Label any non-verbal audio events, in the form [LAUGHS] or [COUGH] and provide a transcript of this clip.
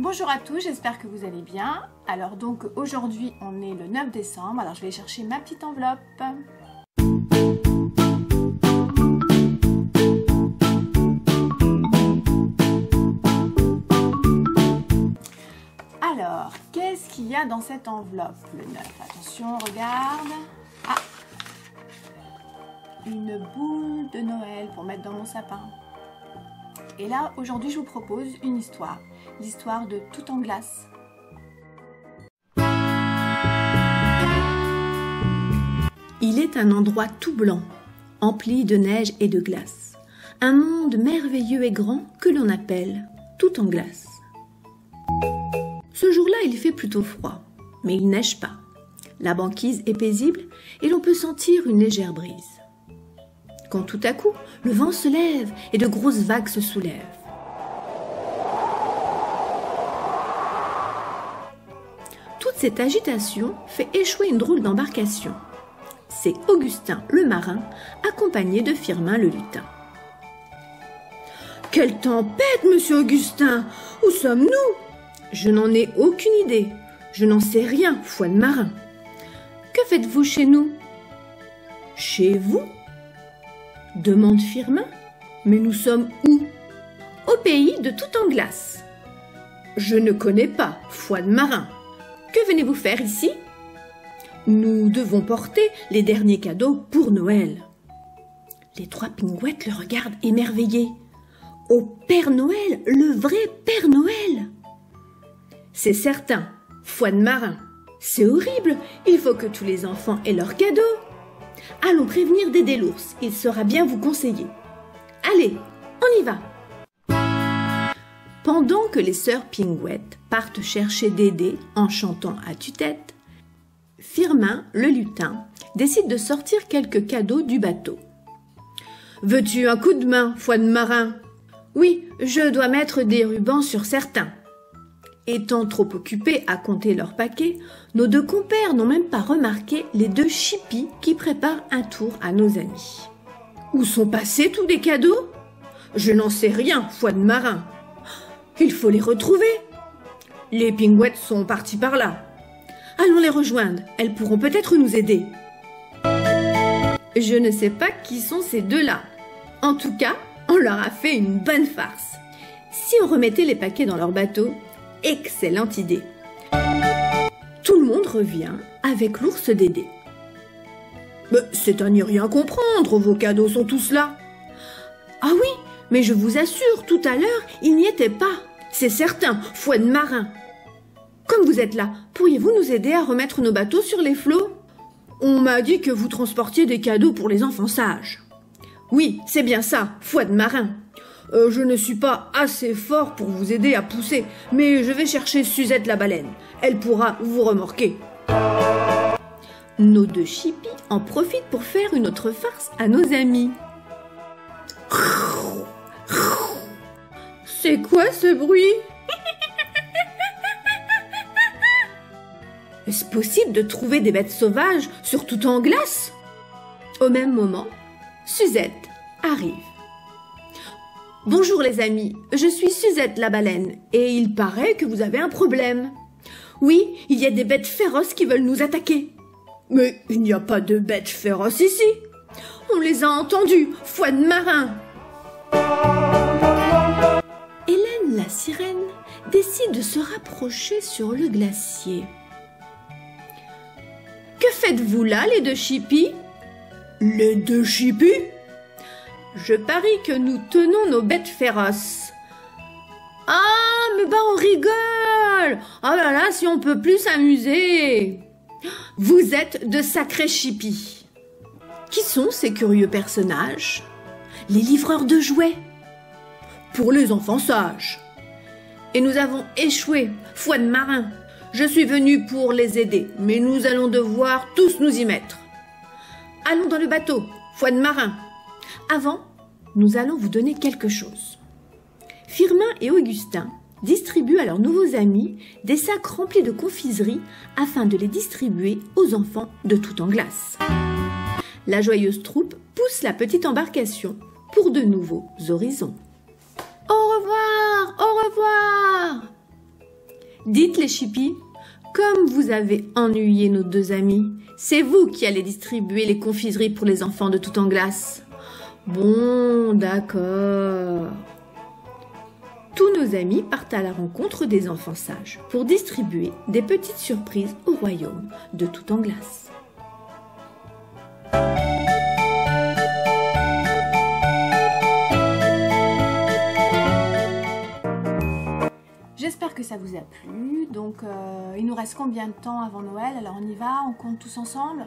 Bonjour à tous, j'espère que vous allez bien. Alors donc aujourd'hui on est le 9 décembre, alors je vais chercher ma petite enveloppe. Alors, qu'est-ce qu'il y a dans cette enveloppe Le 9, attention, regarde. Ah Une boule de Noël pour mettre dans mon sapin. Et là, aujourd'hui, je vous propose une histoire. L'histoire de Tout en glace. Il est un endroit tout blanc, empli de neige et de glace. Un monde merveilleux et grand que l'on appelle Tout en glace. Ce jour-là, il fait plutôt froid, mais il neige pas. La banquise est paisible et l'on peut sentir une légère brise quand tout à coup le vent se lève et de grosses vagues se soulèvent. Toute cette agitation fait échouer une drôle d'embarcation. C'est Augustin le marin, accompagné de Firmin le lutin. Quelle tempête, monsieur Augustin Où sommes-nous? Je n'en ai aucune idée. Je n'en sais rien, foi de marin. Que faites-vous chez nous? Chez vous? Demande Firmin. Mais nous sommes où? Au pays de tout en glace. Je ne connais pas, foi de marin. Que venez-vous faire ici? Nous devons porter les derniers cadeaux pour Noël. Les trois pingouettes le regardent émerveillés. Au Père Noël, le vrai Père Noël C'est certain, foi de marin. C'est horrible, il faut que tous les enfants aient leurs cadeaux. Allons prévenir Dédé l'ours, il saura bien vous conseiller. Allez, on y va Pendant que les sœurs Pingouettes partent chercher Dédé en chantant à tue-tête, Firmin, le lutin, décide de sortir quelques cadeaux du bateau. Veux-tu un coup de main, foi de marin? Oui, je dois mettre des rubans sur certains. Étant trop occupés à compter leurs paquets, nos deux compères n'ont même pas remarqué les deux chippies qui préparent un tour à nos amis. Où sont passés tous les cadeaux? Je n'en sais rien, foi de marin. Il faut les retrouver. Les pingouettes sont partis par là. Allons les rejoindre, elles pourront peut-être nous aider. Je ne sais pas qui sont ces deux-là. En tout cas, on leur a fait une bonne farce. Si on remettait les paquets dans leur bateau, Excellente idée. Tout le monde revient avec l'ours Dédé. Mais c'est à n'y rien comprendre, vos cadeaux sont tous là. Ah oui, mais je vous assure, tout à l'heure, il n'y était pas. C'est certain, foi de marin. Comme vous êtes là, pourriez-vous nous aider à remettre nos bateaux sur les flots? On m'a dit que vous transportiez des cadeaux pour les enfants sages. Oui, c'est bien ça, foi de marin. Euh, je ne suis pas assez fort pour vous aider à pousser, mais je vais chercher Suzette la baleine. Elle pourra vous remorquer. Nos deux chippies en profitent pour faire une autre farce à nos amis. C'est quoi ce bruit? [LAUGHS] Est-ce possible de trouver des bêtes sauvages, surtout en glace? Au même moment, Suzette arrive. Bonjour les amis, je suis Suzette la baleine et il paraît que vous avez un problème. Oui, il y a des bêtes féroces qui veulent nous attaquer. Mais il n'y a pas de bêtes féroces ici. On les a entendues, foi de marin. Hélène la sirène décide de se rapprocher sur le glacier. Que faites-vous là, les deux chippies? Les deux chippies? Je parie que nous tenons nos bêtes féroces. Ah, mais bah on rigole Oh là là, si on peut plus s'amuser Vous êtes de sacrés chippies. Qui sont ces curieux personnages? Les livreurs de jouets. Pour les enfants sages. Et nous avons échoué, foi de marin. Je suis venu pour les aider, mais nous allons devoir tous nous y mettre. Allons dans le bateau, foi de marin. Avant, nous allons vous donner quelque chose. Firmin et Augustin distribuent à leurs nouveaux amis des sacs remplis de confiseries afin de les distribuer aux enfants de tout en glace. La joyeuse troupe pousse la petite embarcation pour de nouveaux horizons. Au revoir, au revoir Dites les chippies, comme vous avez ennuyé nos deux amis, c'est vous qui allez distribuer les confiseries pour les enfants de tout en glace. Bon, d'accord. Tous nos amis partent à la rencontre des enfants sages pour distribuer des petites surprises au royaume de tout en glace. J'espère que ça vous a plu. Donc, euh, il nous reste combien de temps avant Noël? Alors, on y va, on compte tous ensemble?